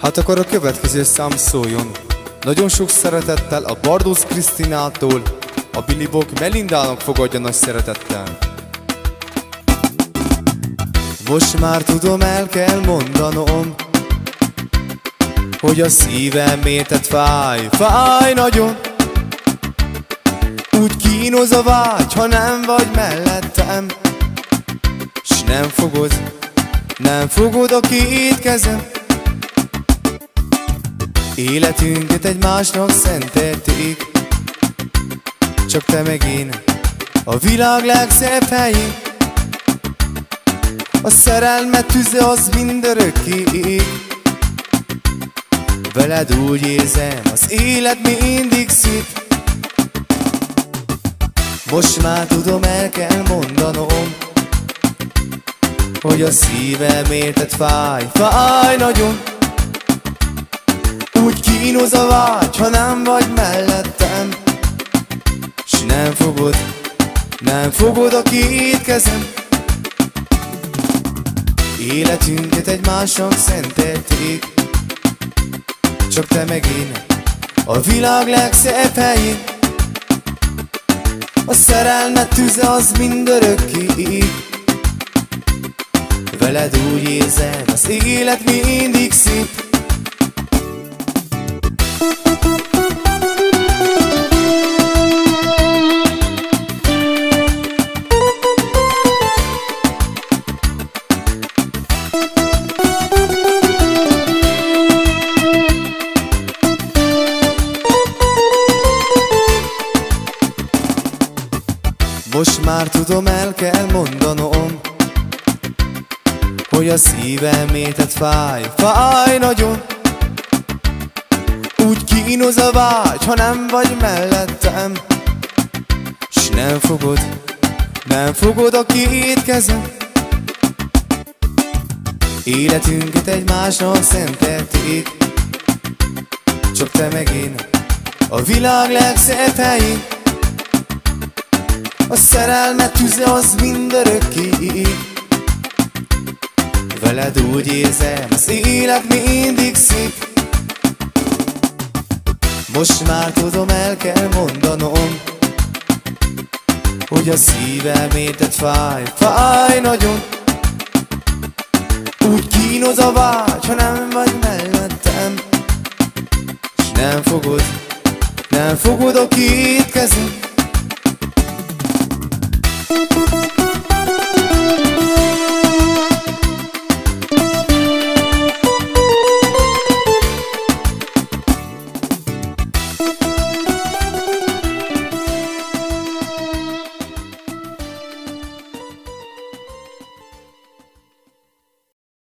Hát akkor a következő szám szóljon. Nagyon sok szeretettel a Bardos Krisztinától, a Billy Bock Melindának fogadja nagy szeretettel. Most már tudom, el kell mondanom, hogy a szívem érted fáj, fáj nagyon. Úgy kínoz a vágy, ha nem vagy mellettem, s nem fogod, nem fogod a két kezem. Életünket egymásnak szentelték. Csak te meg én A világ legszebb helyén A szerelmet tüze az mindörökké. Ég Veled úgy érzem, az élet mindig szép. Most már tudom, el kell mondanom Hogy a szívem érted fáj, fáj nagyon. Úgy kínoz a vágy, ha nem vagy mellettem. S nem fogod, nem fogod a két kezem. Életünket egymásnak szentelték. Csak te meg én a világ legszebb helyén. A szerelmet tüze az mindörökké Veled úgy érzem, az élet mindig szép. Most már tudom, el kell mondanom Hogy a szívem érted fáj, fáj nagyon. Úgy kínoz a vágy, ha nem vagy mellettem. S nem fogod, nem fogod a két kezem Életünket egymásnak szentelték. Csak te meg én a világ legszebb helyén a szerelmet tüze az mindörökké Veled úgy érzem, az élet mindig szép. Most már tudom, el kell mondanom Hogy a szívem érted fáj, fáj nagyon. Úgy kínoz a vágy, ha nem vagy mellettem. S nem fogod, nem fogod a két kezem Thank you.